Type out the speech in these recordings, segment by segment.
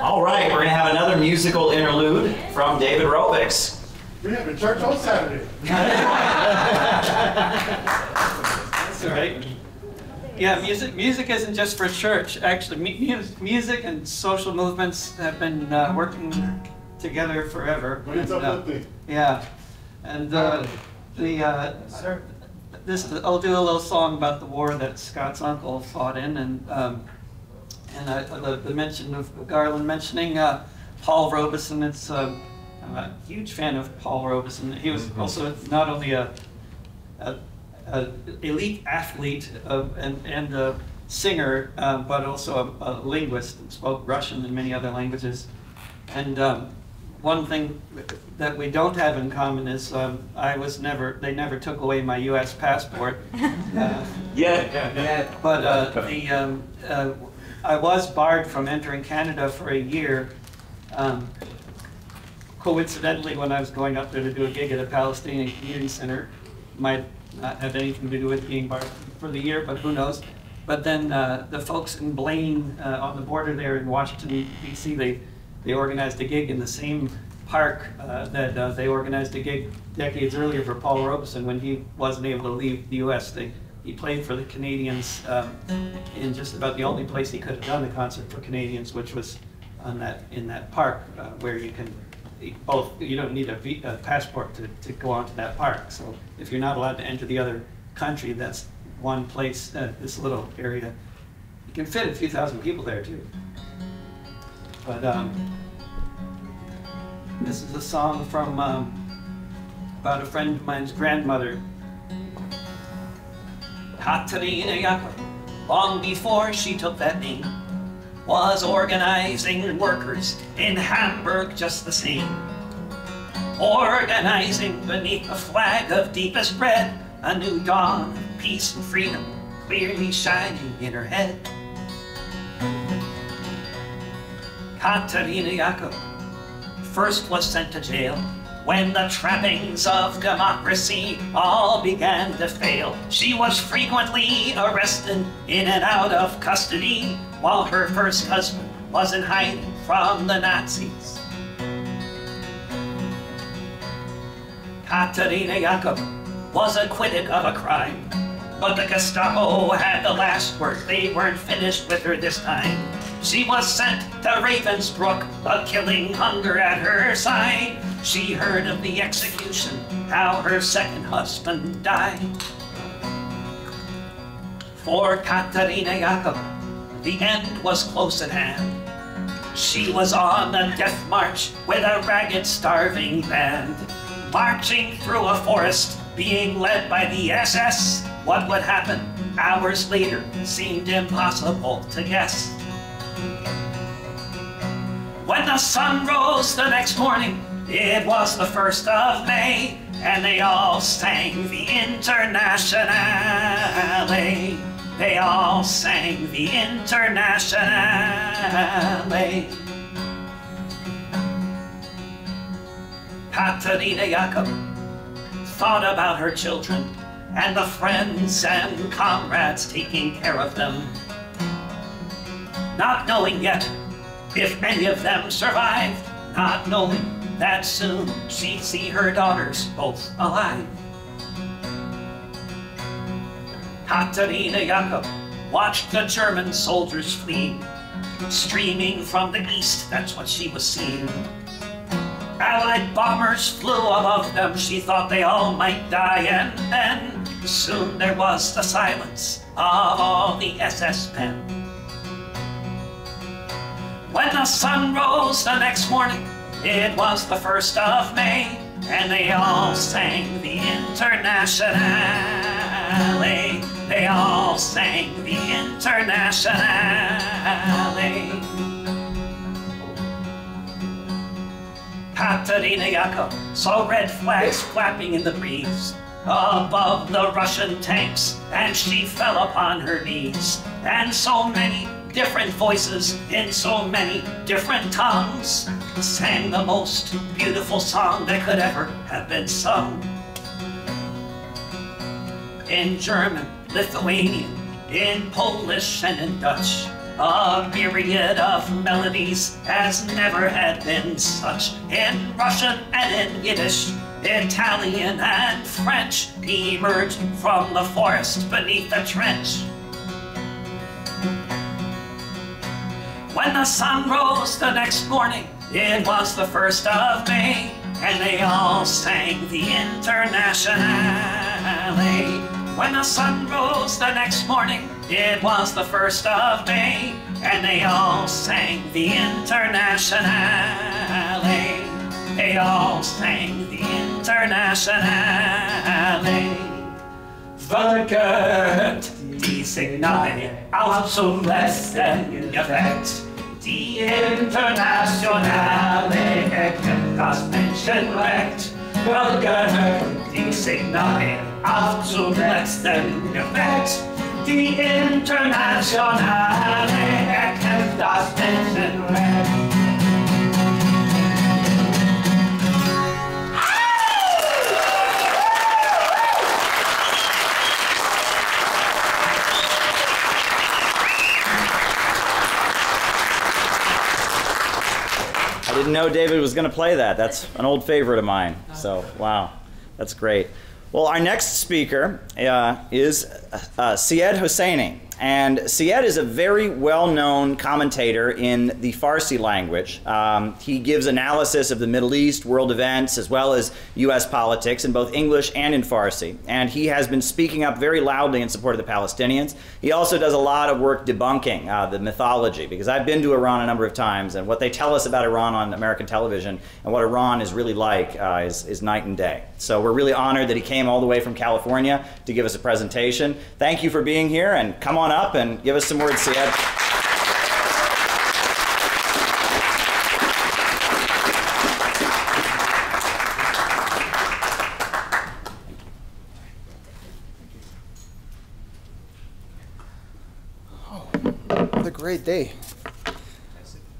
All right, we're going to have another musical interlude from David Rovics. We have a church on Saturday. That's all right. Yeah, music, music isn't just for church. Actually, mu- music and social movements have been uh, working together forever. And, uh. Yeah, and uh, the uh, this I'll do a little song about the war that Scott's uncle fought in, and um, and I, the, the mention of Garland mentioning uh, Paul Robeson. It's um, I'm a huge fan of Paul Robeson. He was also not only a, a, a elite athlete uh, and and a singer, uh, but also a, a linguist and spoke Russian and many other languages. And um, one thing that we don't have in common is um, I was never, they never took away my US passport. Uh, Yeah. But uh, the, um, uh, I was barred from entering Canada for a year. Um, Coincidentally, when I was going up there to do a gig at a Palestinian community center, might not have anything to do with being barred for the year, but who knows? But then uh, the folks in Blaine, uh, on the border there in Washington D.C., they they organized a gig in the same park uh, that uh, they organized a gig decades earlier for Paul Robeson when he wasn't able to leave the U.S. They, he played for the Canadians um, in just about the only place he could have done the concert for Canadians, which was on that in that park uh, where you can both you don't need a, v, a passport to, to go onto that park. So if you're not allowed to enter the other country, that's one place. Uh, this little area, you can fit a few thousand people there too. But um, this is a song from um, about a friend of mine's grandmother. Katharina Jacob, long before she took that name, was organizing workers in Hamburg just the same. Organizing beneath a flag of deepest red, a new dawn of peace and freedom clearly shining in her head. Katharina Jacob first was sent to jail when the trappings of democracy all began to fail. She was frequently arrested in and out of custody while her first husband was in hiding from the Nazis. Katharina Jacob was acquitted of a crime, but the Gestapo had the last word. They weren't finished with her this time. She was sent to Ravensbrück, a killing hunger at her side. She heard of the execution, how her second husband died. For Katharina Jacob, the end was close at hand. She was on a death march with a ragged, starving band, marching through a forest, being led by the SS. What would happen hours later seemed impossible to guess. When the sun rose the next morning, it was the first of May, and they all sang the Internationale. They all sang the Internationale. Katharina Jacob thought about her children and the friends and comrades taking care of them. Not knowing yet if any of them survived, not knowing that soon she'd see her daughters both alive. Katharina Jacob watched the German soldiers flee, streaming from the east, that's what she was seeing. Allied bombers flew above them, she thought they all might die, and then soon there was the silence of all the SS men. When the sun rose the next morning, it was the first of May, and they all sang the Internationale. They all sang the Internationale. Katharina Jacob saw red flags flapping in the breeze above the Russian tanks, and she fell upon her knees. And so many different voices in so many different tongues sang the most beautiful song that could ever have been sung. In German, Lithuanian, in Polish, and in Dutch, A myriad of melodies as never had been such in Russian and in Yiddish. Italian and French emerged from the forest beneath the trench. When the sun rose the next morning, it was the first of May, and they all sang the Internationale. When the sun rose the next morning, it was the first of May, and they all sang the Internationale. They all sang the Internationale. Völkert, die Signale auf zum letzten Effekt. Die Internationale erkennt das Menschenrecht. Völkert, die Signale auf zum letzten Effekt. Die Internationale erkennt das Menschenrecht. Didn't know David was going to play that. That's an old favorite of mine. So, wow, that's great. Well, our next speaker uh, is uh, Seyed Hosseini. And Seyed is a very well known commentator in the Farsi language. Um, he gives analysis of the Middle East, world events, as well as U.S. politics in both English and in Farsi. And he has been speaking up very loudly in support of the Palestinians. He also does a lot of work debunking uh, the mythology, because I've been to Iran a number of times, and what they tell us about Iran on American television and what Iran is really like uh, is, is night and day. So we're really honored that he came all the way from California to give us a presentation. Thank you for being here, and come on up and give us some words, Seyed. What a great day.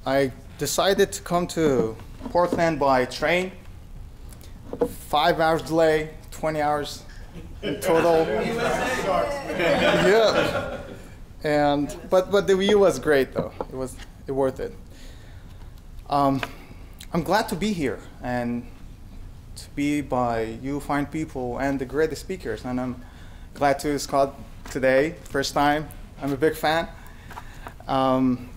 I decided to come to Portland by train. Five hours delay, 20 hours in total. yeah. And but but the view was great though. It was it worth it. Um, I'm glad to be here and to be by you fine people and the greatest speakers. And I'm glad to Scott today, first time. I'm a big fan. Um,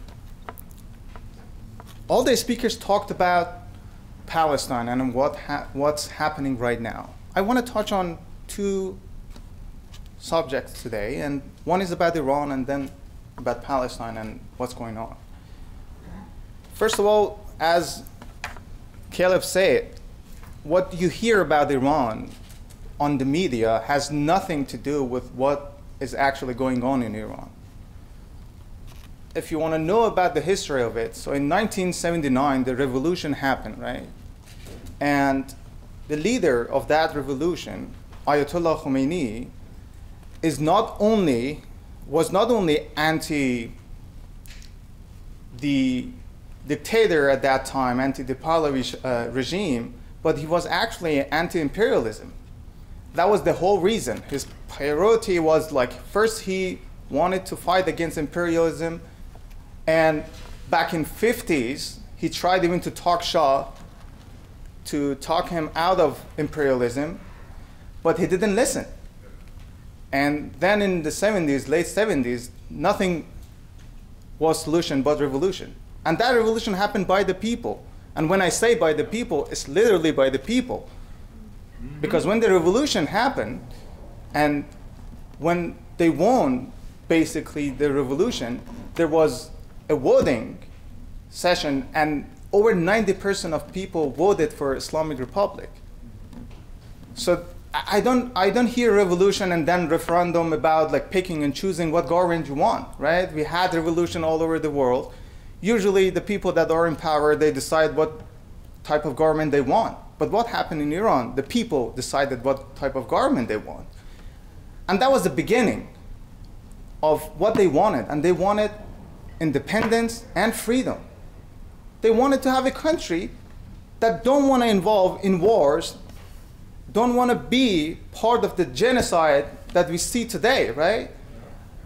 all the speakers talked about Palestine and what ha- what's happening right now. I want to touch on two subjects today, and one is about Iran and then about Palestine and what's going on. First of all, as Caleb said, what you hear about Iran on the media has nothing to do with what is actually going on in Iran. If you want to know about the history of it, so in 1979, the revolution happened, right? And the leader of that revolution, Ayatollah Khomeini, is not only was not only anti the dictator at that time, anti the Pahlavi uh, regime, but he was actually anti-imperialism. That was the whole reason. His priority was like first he wanted to fight against imperialism, and back in 50s he tried even to talk Shah to talk him out of imperialism, but he didn't listen. And then in the 70s, late 70s, nothing was solution but revolution. And that revolution happened by the people. And when I say by the people, it's literally by the people. Mm-hmm. Because when the revolution happened, and when they won basically the revolution, there was a voting session, and over 90% of people voted for Islamic Republic. So I don't, I don't hear revolution and then referendum about like picking and choosing what government you want, right? We had revolution all over the world. Usually the people that are in power, they decide what type of government they want. But what happened in Iran? The people decided what type of government they want. And that was the beginning of what they wanted. And they wanted independence and freedom. They wanted to have a country that don't want to involve in wars don't want to be part of the genocide that we see today, right?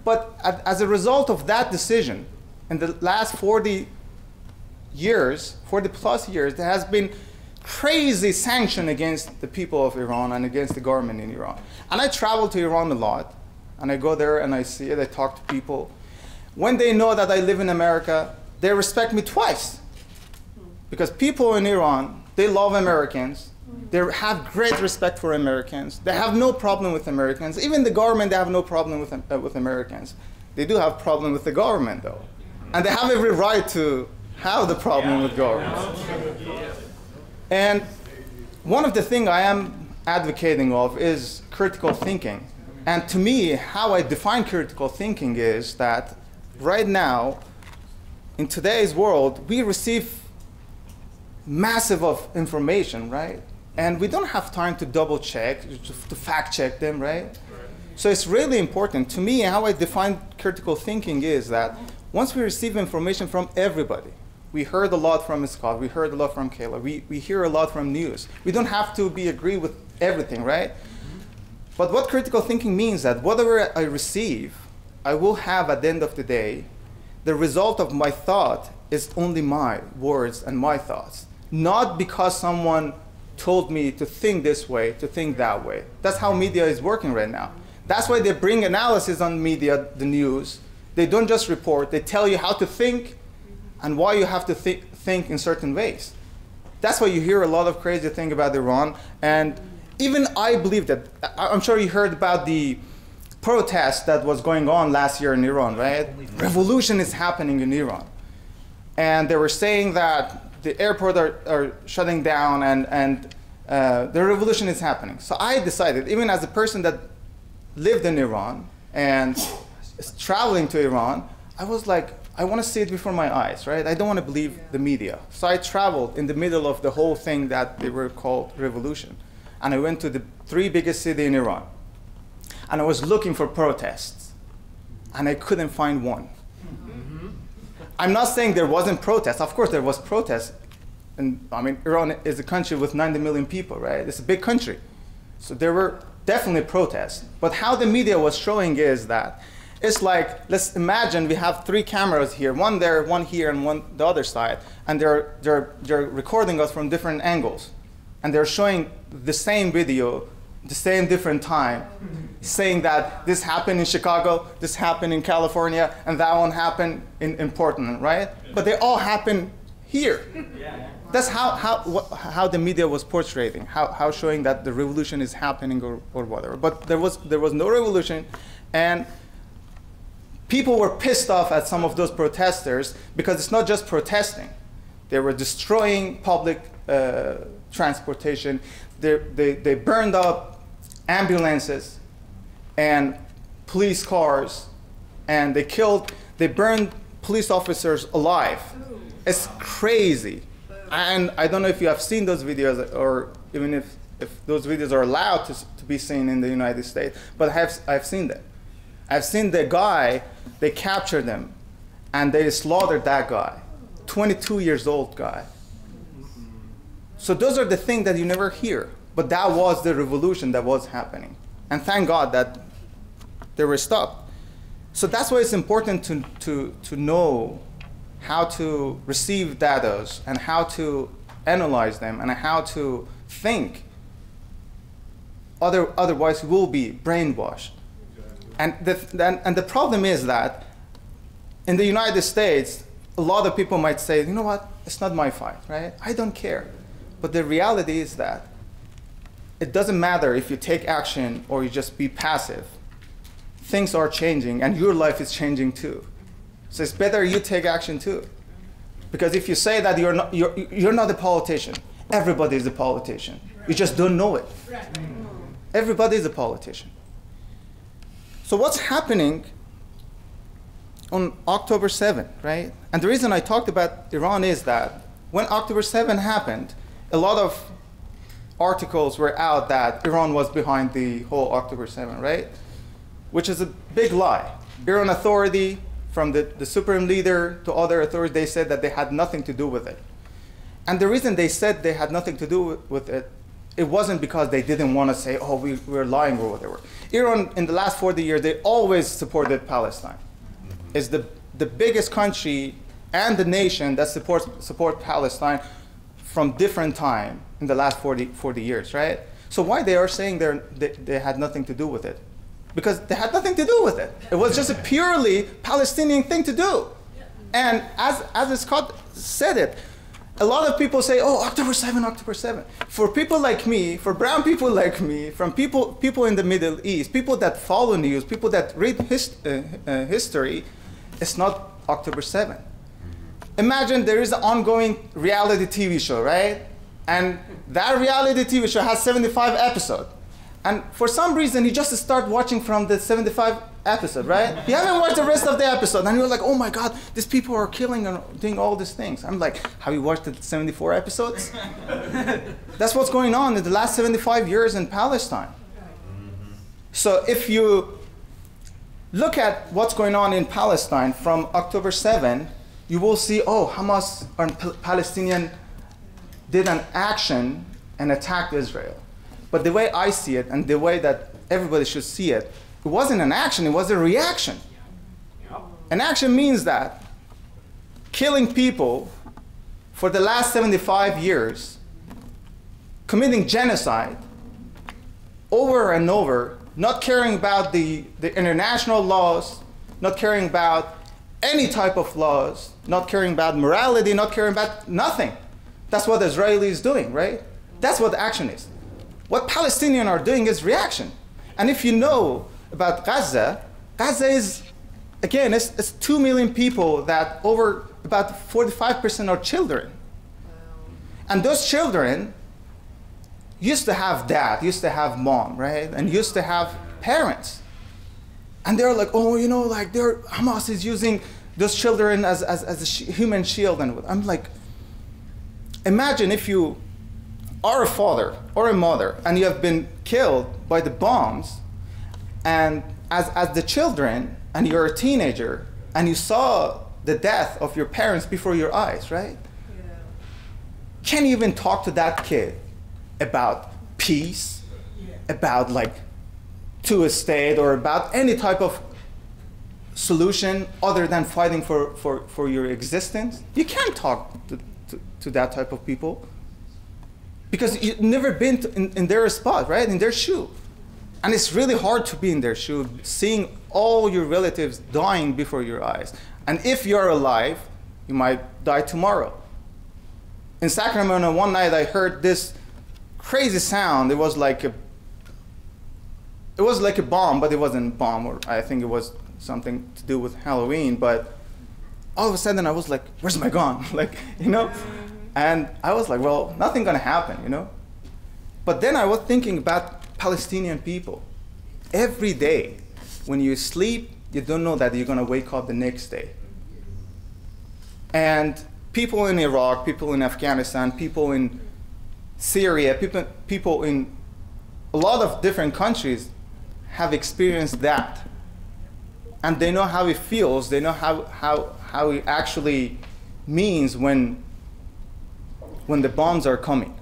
But as a result of that decision, in the last 40 years, 40 plus years, there has been crazy sanction against the people of Iran and against the government in Iran. And I travel to Iran a lot, and I go there and I see it, I talk to people. When they know that I live in America, they respect me twice. Because people in Iran, they love Americans. They have great respect for Americans. They have no problem with Americans. Even the government, they have no problem with, uh, with Americans. They do have problem with the government, though. And they have every right to have the problem with government. And one of the things I am advocating of is critical thinking. And to me, how I define critical thinking is that right now, in today's world, we receive massive of information, right? And we don't have time to double check, to fact check them, right? So it's really important. To me, how I define critical thinking is that once we receive information from everybody, we heard a lot from Scott, we heard a lot from Caleb, we, we hear a lot from news. We don't have to be agree with everything, right? But what critical thinking means that whatever I receive, I will have at the end of the day, the result of my thought is only my words and my thoughts. Not because someone told me to think this way, to think that way. That's how media is working right now. That's why they bring analysis on media, the news. They don't just report, they tell you how to think and why you have to th- think in certain ways. That's why you hear a lot of crazy things about Iran. And even I believe that. I'm sure you heard about the protest that was going on last year in Iran, right? Revolution is happening in Iran. And they were saying that the airport are, are shutting down and, and uh, the revolution is happening. So I decided, even as a person that lived in Iran and is traveling to Iran, I was like, I want to see it before my eyes, right? I don't want to believe the media. So I traveled in the middle of the whole thing that they were called revolution. And I went to the three biggest city in Iran. And I was looking for protests. And I couldn't find one. I'm not saying there wasn't protests. Of course there was protests. And I mean, Iran is a country with 90 million people, right? It's a big country. So there were definitely protests. But how the media was showing is that it's like, let's imagine we have three cameras here, one there, one here, and one the other side, and they're, they're, they're recording us from different angles. And they're showing the same video, the same different time, saying that this happened in Chicago, this happened in California, and that one happened in, in Portland, right? But they all happen here. That's how, how, how the media was portraying, how, how showing that the revolution is happening or, or whatever. But there was, there was no revolution, and people were pissed off at some of those protesters because it's not just protesting. They were destroying public uh, transportation. They, they, they burned up ambulances and police cars, and they killed, they burned police officers alive. It's crazy. And I don't know if you have seen those videos or even if, if those videos are allowed to, to be seen in the United States, but I have, I've seen them. I've seen the guy, they captured him and they slaughtered that guy. 22 years old guy. So those are the things that you never hear. But that was the revolution that was happening. And thank God that they were stopped. So that's why it's important to, to, to know how to receive data and how to analyze them and how to think. Other, otherwise, we'll be brainwashed. And the, and the problem is that in the United States, a lot of people might say, you know what, it's not my fight, right? I don't care. But the reality is that it doesn't matter if you take action or you just be passive. Things are changing and your life is changing too. So it's better you take action too. Because if you say that you're not, you're, you're not a politician, everybody is a politician. You just don't know it. Everybody is a politician. So what's happening on October 7th, right? And the reason I talked about Iran is that when October 7 happened, a lot of articles were out that Iran was behind the whole October 7, right? Which is a big lie. Iran Authority, from the, the supreme leader to other authorities, they said that they had nothing to do with it. And the reason they said they had nothing to do with it it wasn't because they didn't want to say, oh, we, we're lying or whatever. Iran, in the last 40 years, they always supported Palestine. Mm-hmm. It's the the biggest country and the nation that supports support Palestine from different time in the last 40, 40 years, right? So why they are saying they're, they, they had nothing to do with it? Because they had nothing to do with it. It was just a purely Palestinian thing to do. And as, as Scott said it, a lot of people say, oh, October 7, October 7. For people like me, for brown people like me, from people, people in the Middle East, people that follow news, people that read uh, uh, history, it's not October 7. Imagine there is an ongoing reality TV show, right? And that reality TV show has 75 episodes. And for some reason, you just start watching from the 75 episode, right? You haven't watched the rest of the episode, and you're like, oh my god, these people are killing and doing all these things. I'm like, have you watched the 74 episodes? That's what's going on in the last 75 years in Palestine. Mm-hmm. So if you look at what's going on in Palestine from October 7, you will see, oh, Hamas or Palestinian did an action and attacked Israel. But the way I see it, and the way that everybody should see it, it wasn't an action, it was a reaction. An action means that killing people for the last 75 years, committing genocide over and over, not caring about the, the international laws, not caring about any type of laws, not caring about morality, not caring about nothing. That's what Israeli is doing, right? That's what the action is. What Palestinians are doing is reaction. And if you know about Gaza, Gaza is, again, it's, it's 2 million people that over about 45% are children. And those children used to have dad, used to have mom, right? And used to have parents. And they're like, oh, you know, like Hamas is using those children as, as, as a sh- human shield. And I'm like, imagine if you are a father or a mother and you have been killed by the bombs and as, as the children and you're a teenager and you saw the death of your parents before your eyes right yeah. can you even talk to that kid about peace yeah. about like to a state or about any type of solution other than fighting for, for, for your existence you can't talk to, to, that type of people because you've never been to, in, in their spot, right? In their shoe. And it's really hard to be in their shoe, seeing all your relatives dying before your eyes. And if you're alive, you might die tomorrow. In Sacramento, one night I heard this crazy sound. It was like a it was like a bomb, but it wasn't a bomb, or I think it was something to do with Halloween. But all of a sudden, I was like, "Where's my gun?" like, you know. And I was like, well, nothing gonna happen, you know? But then I was thinking about Palestinian people. Every day, when you sleep, you don't know that you're gonna wake up the next day. And people in Iraq, people in Afghanistan, people in Syria, people, people in a lot of different countries have experienced that. And they know how it feels, they know how, how, how it actually means when when the bombs are coming.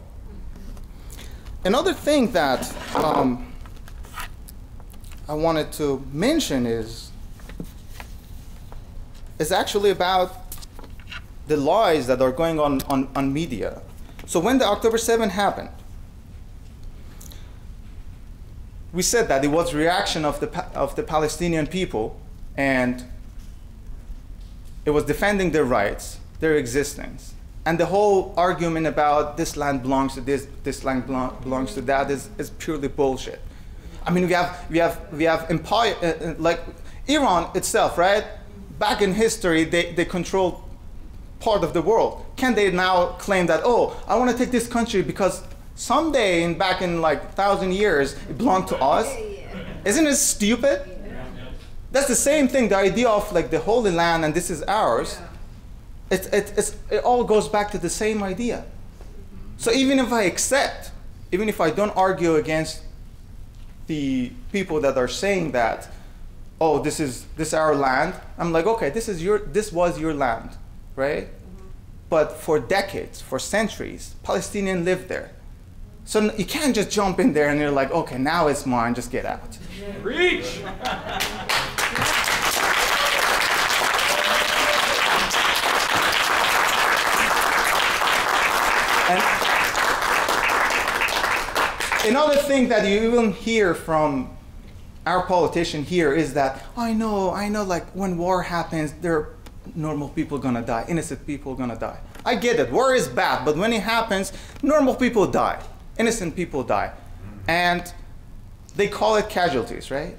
Another thing that um, I wanted to mention is is actually about the lies that are going on, on on media. So when the October 7 happened, we said that it was reaction of the of the Palestinian people and it was defending their rights, their existence and the whole argument about this land belongs to this, this land belongs to that is, is purely bullshit. I mean, we have we have we have empire uh, uh, like Iran itself, right? Back in history, they they controlled part of the world. Can they now claim that oh, I want to take this country because someday in back in like thousand years it belonged to us? Isn't it stupid? That's the same thing. The idea of like the Holy Land and this is ours it, it, it all goes back to the same idea. So even if I accept, even if I don't argue against the people that are saying that, oh, this is this is our land, I'm like, okay, this is your this was your land, right? But for decades, for centuries, Palestinians lived there. So you can't just jump in there and you're like, okay, now it's mine, just get out. Reach. another thing that you even hear from our politician here is that I know, I know, like when war happens, there are normal people gonna die, innocent people gonna die. I get it, war is bad, but when it happens, normal people die, innocent people die, and they call it casualties, right?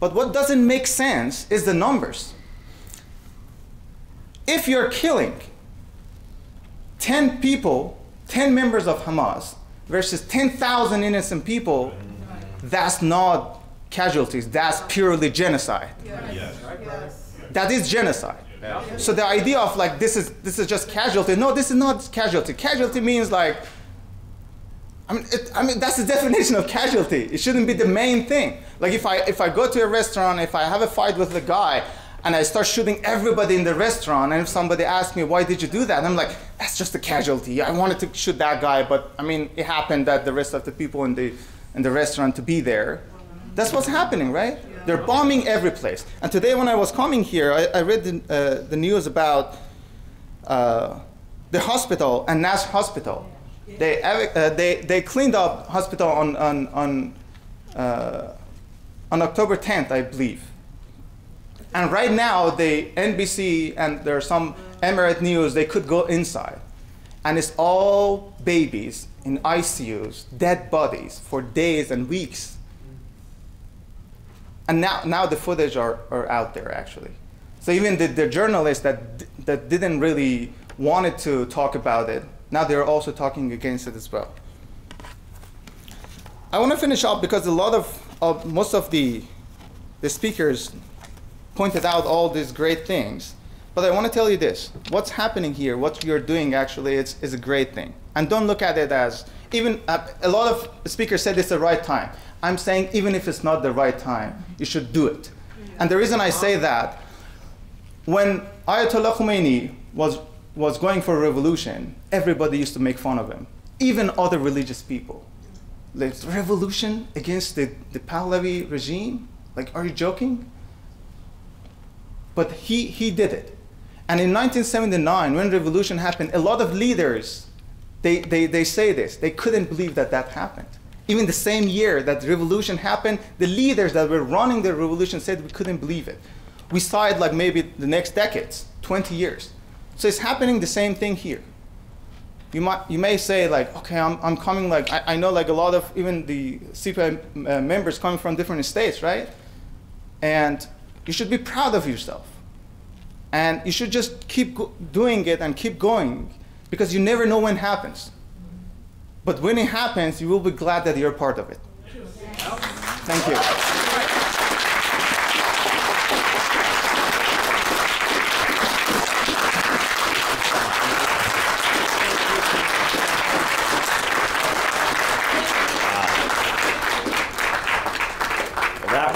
But what doesn't make sense is the numbers. If you're killing 10 people, 10 members of Hamas, versus 10,000 innocent people, that's not casualties, that's purely genocide. Yes. Yes. That is genocide. So the idea of like this is this is just casualty. No, this is not casualty. Casualty means like I mean, it, I mean that's the definition of casualty. It shouldn't be the main thing. Like if I if I go to a restaurant, if I have a fight with a guy, and I start shooting everybody in the restaurant, and if somebody asks me why did you do that, I'm like, that's just a casualty. I wanted to shoot that guy, but I mean, it happened that the rest of the people in the in the restaurant to be there. That's what's happening, right? They're bombing every place. And today, when I was coming here, I, I read the, uh, the news about uh, the hospital and Nasr Hospital. They, uh, they, they cleaned up hospital on, on, on, uh, on October 10th, I believe. And right now, the NBC and there are some Emirate News, they could go inside. And it's all babies in ICUs, dead bodies for days and weeks. And now, now the footage are, are out there actually. So even the, the journalists that, that didn't really wanted to talk about it, now they're also talking against it as well. I want to finish up because a lot of, of most of the, the speakers pointed out all these great things. But I want to tell you this what's happening here, what you're doing actually, is, is a great thing. And don't look at it as, even uh, a lot of speakers said it's the right time. I'm saying, even if it's not the right time, you should do it. And the reason I say that, when Ayatollah Khomeini was, was going for a revolution, everybody used to make fun of him, even other religious people. Like, revolution against the, the Pahlavi regime? Like, are you joking? But he, he did it. And in 1979, when revolution happened, a lot of leaders, they, they, they say this, they couldn't believe that that happened. Even the same year that the revolution happened, the leaders that were running the revolution said we couldn't believe it. We saw it like maybe the next decades, 20 years. So it's happening the same thing here. You, might, you may say like, okay, I'm, I'm coming like, I, I know like a lot of even the CPI uh, members coming from different states, right? And you should be proud of yourself. And you should just keep doing it and keep going because you never know when it happens. But when it happens, you will be glad that you're part of it. Thank you.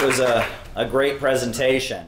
Was a, a great presentation.